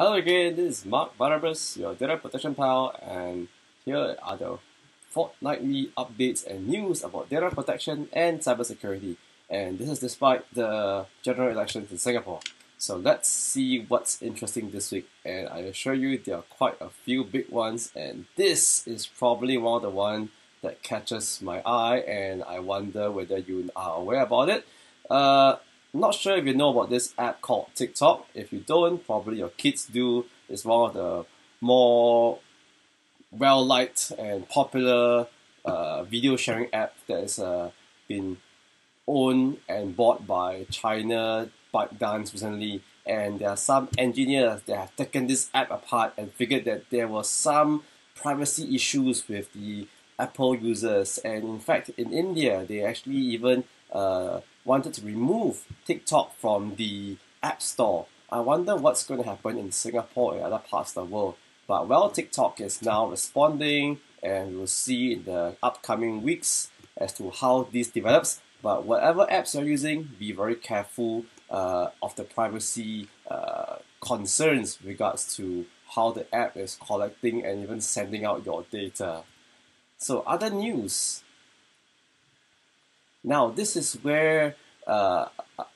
Hello again, this is Mark Barnabas, your data protection pal, and here are the fortnightly updates and news about data protection and cybersecurity. And this is despite the general elections in Singapore. So let's see what's interesting this week. And I assure you there are quite a few big ones, and this is probably one of the ones that catches my eye, and I wonder whether you are aware about it. Uh, not sure if you know about this app called TikTok. If you don't, probably your kids do. It's one of the more well liked and popular uh, video sharing app that has uh, been owned and bought by China by ByteDance recently. And there are some engineers that have taken this app apart and figured that there were some privacy issues with the Apple users. And in fact, in India, they actually even uh, wanted to remove TikTok from the App Store. I wonder what's going to happen in Singapore and other parts of the world. But well, TikTok is now responding, and we'll see in the upcoming weeks as to how this develops. But whatever apps you're using, be very careful uh, of the privacy uh, concerns regards to how the app is collecting and even sending out your data. So other news. Now this is where uh,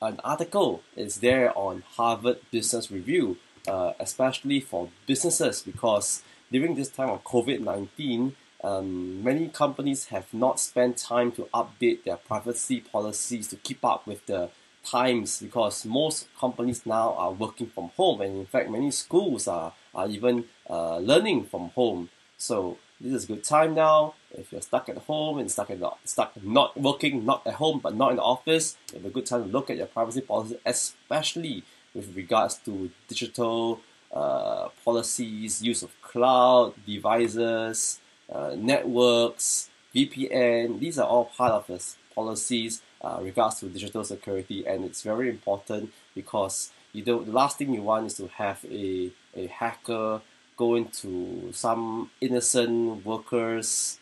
an article is there on Harvard Business Review, uh, especially for businesses because during this time of COVID-19, um, many companies have not spent time to update their privacy policies to keep up with the times because most companies now are working from home and in fact many schools are, are even uh, learning from home. So this is a good time now. If you're stuck at home and stuck, in stuck not working, not at home, but not in the office, it's a good time to look at your privacy policy, especially with regards to digital uh, policies, use of cloud devices, uh, networks, VPN. These are all part of the policies uh, regards to digital security, and it's very important because you don't. The last thing you want is to have a a hacker go into some innocent workers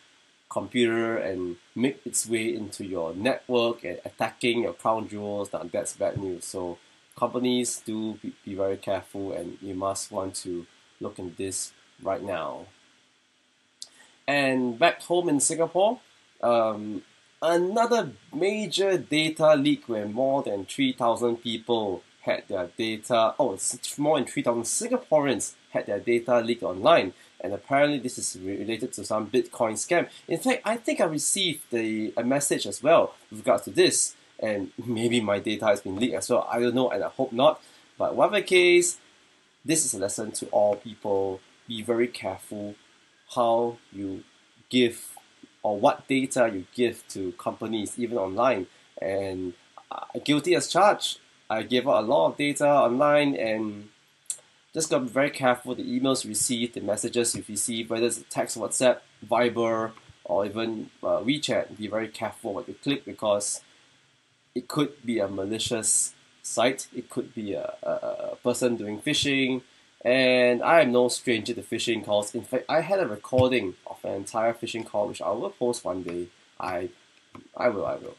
computer and make its way into your network and attacking your crown jewels. That's bad news. So companies do be, be very careful and you must want to look in this right now. And back home in Singapore um, another major data leak where more than 3,000 people had their data, oh, more than 3,000 Singaporeans had their data leaked online. And apparently this is related to some Bitcoin scam. In fact, I think I received the, a message as well with regards to this. And maybe my data has been leaked as well. I don't know and I hope not. But whatever case, this is a lesson to all people. Be very careful how you give or what data you give to companies, even online. And uh, guilty as charged. I gave out a lot of data online and just got to be very careful the emails you receive, the messages if you receive, whether it's text, WhatsApp, Viber, or even uh, WeChat. Be very careful what you click because it could be a malicious site, it could be a, a, a person doing phishing, and I am no stranger to phishing calls. In fact, I had a recording of an entire phishing call, which I will post one day. I, I will, I will.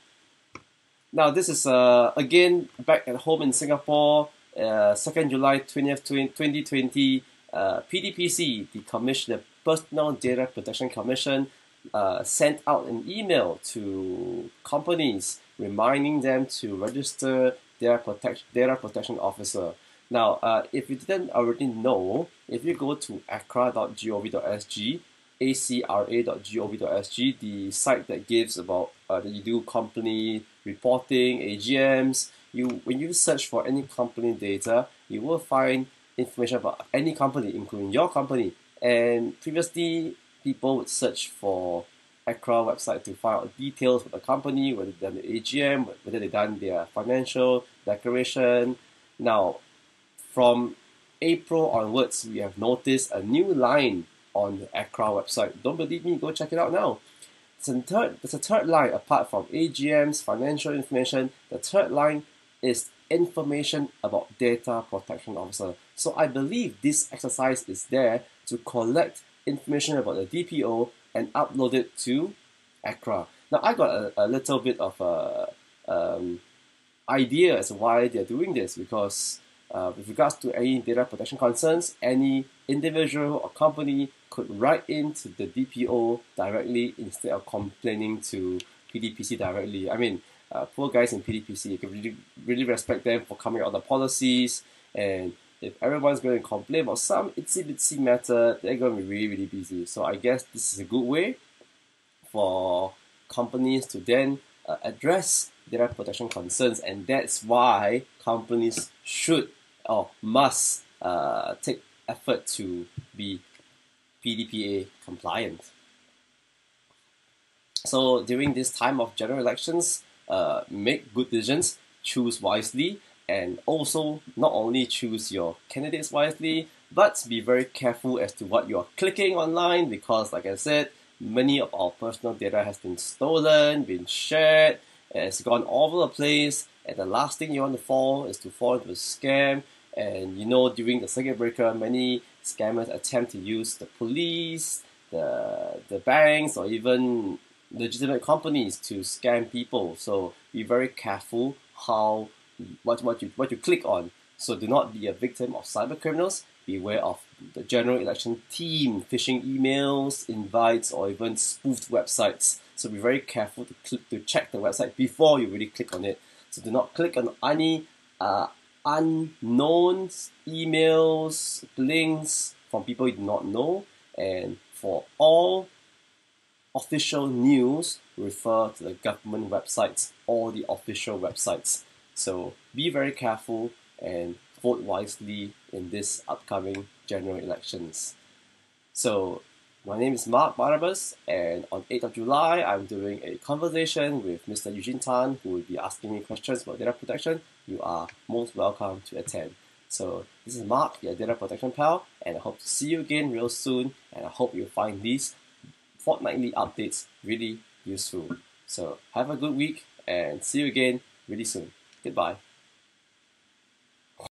Now, this is uh, again back at home in Singapore, uh, 2nd July 20th, 2020. Uh, PDPC, the commission, the Personal Data Protection Commission, uh, sent out an email to companies reminding them to register their protect, data protection officer. Now, uh, if you didn't already know, if you go to acra.gov.sg, acra.gov.sg, the site that gives about uh, that you do company reporting, AGMs. You when you search for any company data, you will find information about any company, including your company. And previously, people would search for ACRA website to find out details of the company, whether they've done the AGM, whether they've done their financial declaration. Now, from April onwards, we have noticed a new line on the ACRA website. Don't believe me? Go check it out now. A third, there's a third line apart from AGM's financial information. The third line is information about data protection officer. So I believe this exercise is there to collect information about the DPO and upload it to ACRA. Now I got a, a little bit of a um, idea as to why they're doing this because uh, with regards to any data protection concerns, any individual or company could write into the DPO directly instead of complaining to PDPC directly. I mean, uh, poor guys in PDPC, you can really, really respect them for coming out with the policies. And if everyone's going to complain about some itsy bitsy matter, they're going to be really, really busy. So I guess this is a good way for companies to then uh, address data protection concerns, and that's why companies should or must uh, take effort to be PDPA compliant. So during this time of general elections, uh, make good decisions, choose wisely, and also not only choose your candidates wisely, but be very careful as to what you're clicking online because, like I said, many of our personal data has been stolen, been shared, it's gone all over the place. And the last thing you want to fall is to fall into a scam. And you know, during the circuit breaker, many scammers attempt to use the police, the the banks, or even legitimate companies to scam people. So be very careful how what what you what you click on. So do not be a victim of cyber criminals. Beware of the general election team phishing emails, invites, or even spoofed websites. So be very careful to click to check the website before you really click on it. So do not click on any uh, unknown emails, links from people you do not know. And for all official news, refer to the government websites or the official websites. So be very careful and vote wisely in this upcoming general elections. So my name is Mark Barnabas, and on 8th of July, I'm doing a conversation with Mr. Eugene Tan, who will be asking me questions about data protection. You are most welcome to attend. So this is Mark, your data protection pal, and I hope to see you again real soon. And I hope you find these fortnightly updates really useful. So have a good week and see you again really soon. Goodbye.